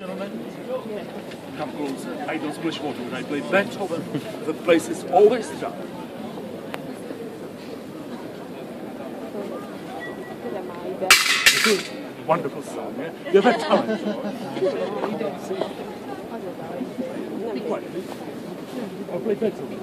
Gentlemen, I don't splash water when I play Beethoven, the place is always dry. Wonderful song, yeah? You've had time. Be quiet. I'll play Beethoven.